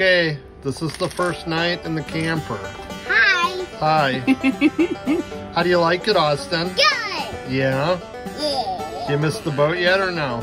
Okay, this is the first night in the camper. Hi. Hi. How do you like it, Austyn? Good. Yeah? Yeah. You missed the boat yet or no?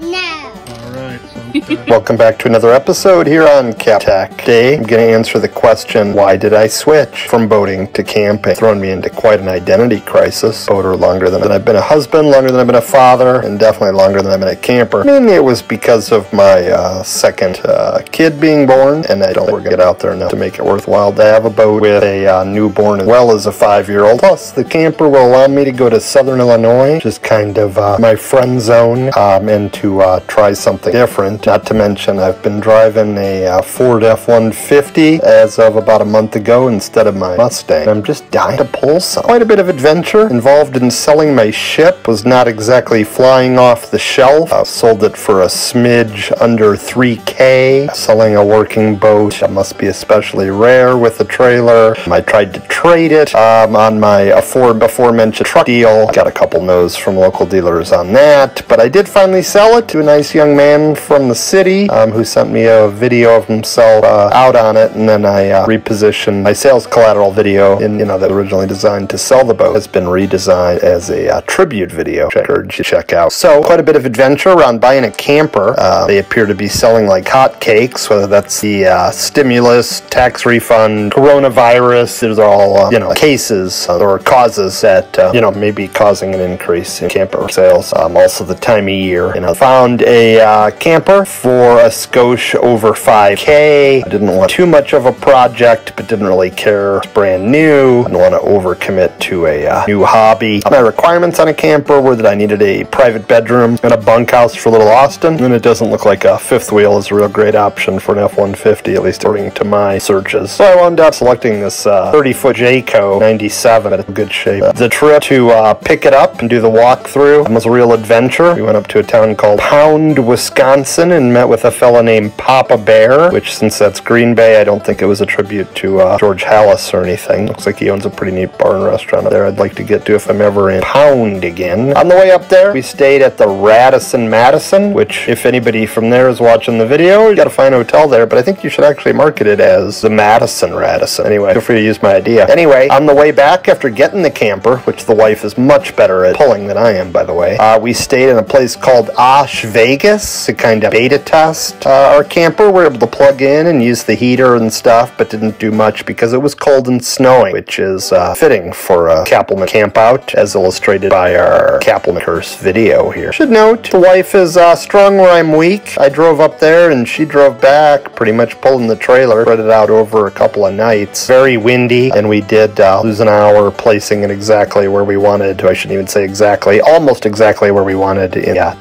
No. All right, sounds. Welcome back to another episode here on Kapp Tech. Today, I'm going to answer the question, why did I switch from boating to camping? Thrown me into quite an identity crisis. Boater longer than I've been a husband, longer than I've been a father, and definitely longer than I've been a camper. Mainly it was because of my uh, second uh, kid being born, and I don't think we're going to get out there enough to make it worthwhile to have a boat with a uh, newborn as well as a five-year-old. Plus, the camper will allow me to go to Southern Illinois, which is kind of uh, my friend zone, um, and to uh, try something different. Not to mention, I've been driving a uh, Ford F-150 as of about a month ago instead of my Mustang. I'm just dying to pull some. Quite a bit of adventure involved in selling my ship. Was not exactly flying off the shelf. Uh, sold it for a smidge under 3K. Selling a working boat that must be especially rare with a trailer. I tried to trade it um, on my afore, before mentioned truck deal. Got a couple no's from local dealers on that, but I did finally sell it to a nice young man from the city um, who sent me a video of himself uh, out on it, and then I uh, repositioned my sales collateral video in you know that originally designed to sell the boat has been redesigned as a uh, tribute video. To check out. So quite a bit of adventure around buying a camper. Uh, they appear to be selling like hotcakes, whether that's the uh, stimulus, tax refund, coronavirus. These are all uh, you know cases or causes that you know may be causing an increase in camper sales. Um, also the time of year. You know, found a uh, camper for a skosh over 5k. I didn't want too much of a project, but didn't really care. It's brand new. I Didn't want to overcommit to a uh, new hobby. My requirements on a camper were that I needed a private bedroom and a bunkhouse for little Austyn. And it doesn't look like a fifth wheel is a real great option for an F-150, at least according to my searches. So I wound up selecting this 30-foot Jayco 97 in good shape. the trip to uh, pick it up and do the walkthrough was a real adventure. We went up to a town called Pound, Wisconsin, and met with a fella named Papa Bear, which since that's Green Bay, I don't think it was a tribute to uh, George Halas or anything. Looks like he owns a pretty neat bar and restaurant there I'd like to get to if I'm ever in Pound again. On the way up there, we stayed at the Radisson Madison, which if anybody from there is watching the video, you got a fine hotel there, but I think you should actually market it as the Madison Radisson. Anyway, feel free to use my idea. Anyway, on the way back after getting the camper, which the wife is much better at pulling than I am, by the way, uh, we stayed in a place called Osh Vegas to kind of beta test uh, our camper. We were able to plug in and use the heater and stuff, but didn't do much because it was cold and snowing, which is uh, fitting for a Kappelman campout, as illustrated by our Kappelman curse video here. Should note, the wife is uh, strong where I'm weak. I drove up there and she drove back, pretty much pulling the trailer, spread it out over a couple of nights. Very windy, and we did uh, lose an hour placing it exactly where we wanted. I shouldn't even say exactly, almost exactly where we wanted in the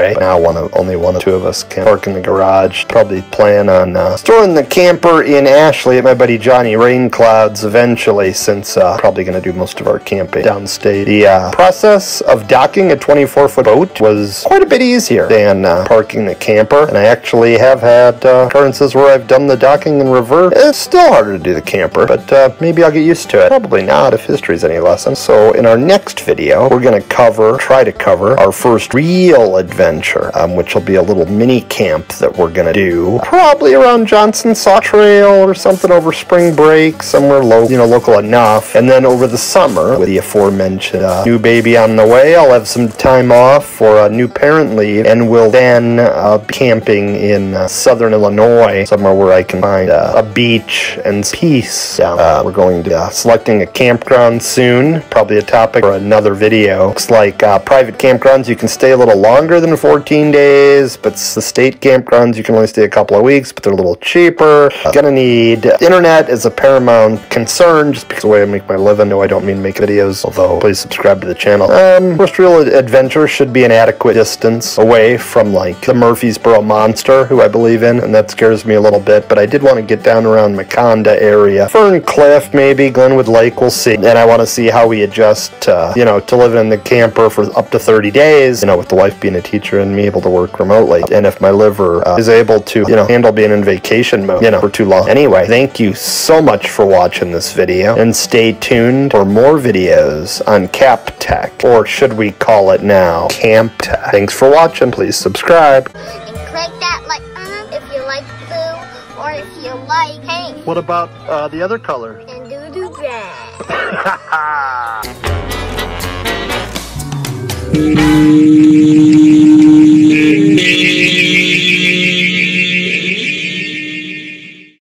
driveway. Now one of only one or two of us can park in the garage. Probably plan on uh, storing the camper in Ashley at my buddy Johnny Rainclouds eventually, since uh, probably going to do most of our camping downstate. The uh, process of docking a 24-foot boat was quite a bit easier than uh, parking the camper, and I actually have had uh, occurrences where I've done the docking in reverse. It's still harder to do the camper, but uh, maybe I'll get used to it. Probably not if history's any lesson. So in our next video, we're going to cover, try to cover, our first real adventure, um, which will be a little mini camp that we're going to do, probably around Johnson Sauk Trail or something over spring break, somewhere local, you know, local enough. And then over the summer, with the aforementioned uh, new baby on the way, I'll have some time off for a new parent leave, and we'll then uh, be camping in uh, southern Illinois, somewhere where I can find uh, a beach and peace. Uh, we're going to uh, selecting a campground soon, probably a topic for another video. Looks like private campgrounds you can stay a little longer than 14 days, but the state campgrounds you can only stay a couple of weeks, but they're a little cheaper. Uh, gonna need internet is a paramount concern, just because the way I make my living. No, I don't mean make videos, although please subscribe to the channel. Um, first real adventure should be an adequate distance away from like the Murphysboro Monster, who I believe in, and that scares me a little bit. But I did want to get down around Makanda area, Ferne Clyffe, maybe Glenwood Lake. We'll see. And I want to see how we adjust, uh, you know, to living in the camper for up to 30 days. You know, with the wife being a teacher and me able to work remotely, and if my liver uh, is able to, you know, handle being in vacation mode, you know, for too long. Anyway, thank you so much for watching this video, and stay tuned for more videos on Kapp Tech, or should we call it now, Camp Tech. Thanks for watching. Please subscribe. And click that like uh, if if you like blue or if you like pink What about uh, the other color? and do do red.